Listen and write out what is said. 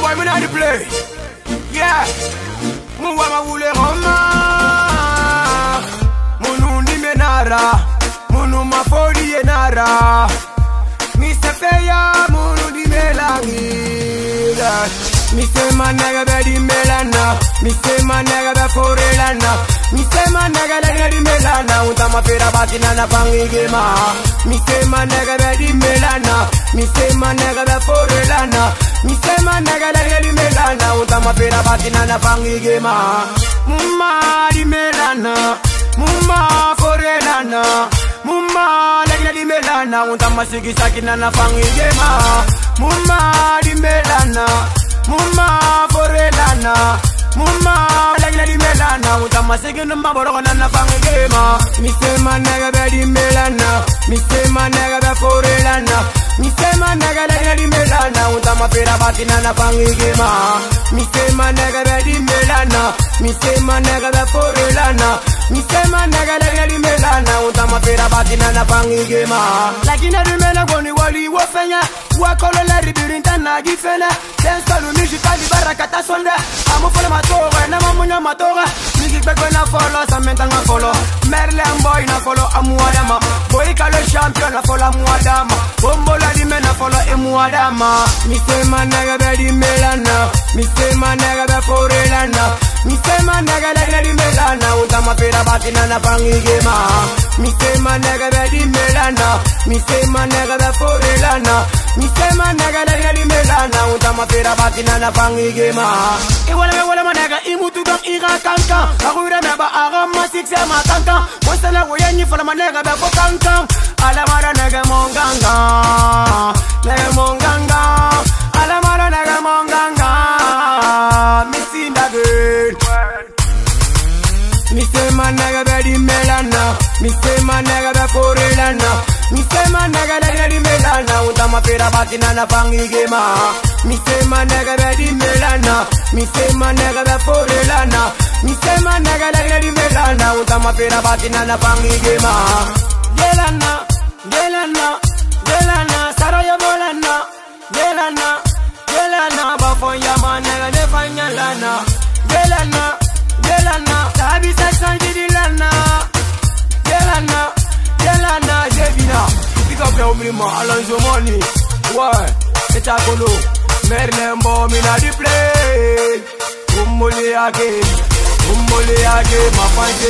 boy, me not the play. Yeah. Mungu mawule ngoma. Munu ni menara. Munu mafodi yenara. Misefeya munu di melangira. Mise manega be di melana. Mise manega be forelana. Mise manega le di melana. Unta mafera batina na pangigema. Mise manega be di melana. Mise manega be forelana. Mise manega le di melana. Unta mafera batina na pangigema. Mumma di melana. Mumma forelana. Mumma le di melana. Unta masigisa kina na pangigema. Mumma di melana. Mumma forelana Mumma lagla di melana Uta masigi numba boro na na fangi gema Mise manega be di melana Mise manega be forelana Mise manega lagla di melana Uta mapira bati na na fangi gema Mise manega be di melana Mise manega be forelana Mise manega lagla di melana Uta mapira bati na na fangi gema Lakina di mela goni wali wofenya Wakolo la ribirinta na gifene Dance kalu mishikali barakata sonde Amu folo matoga na mamunya matoga Miki kwekwe na folo samenta nga folo Merle boy na folo amu adama Boy kalo champion na folo amu adama Bombo la dime na folo emu adama Mise manega be di melana Be forelana Mise manega le di melana Utama pera batina na pangigema Mise manega be di melana Mise manega be forelana Mise manega le di melana Utama pera batina na pangigema Iwala me wala manega imutu dong ira kankan Akure me ba aga masikse makankan Monsana kuyenyi fala manega be fo kankan Alamara nega monganga Nega monganga Mi say my nigga be di melana. Mi say my nigga be forelana Mi say my nigga be di melana. Unta ma pera batina na pangi gema ah? Mi say my nigga be di melana. Mi say my nigga be forelana Mi say my nigga be di melana. Unta ma pera batina na pangi gema ah? Gelana, gelana, gelana Yelana, Tabi Sassan Jidilana Yelana, Yelana, Money. Ouais, c'est colo Merlin Bomina di play. Again, again Ma fante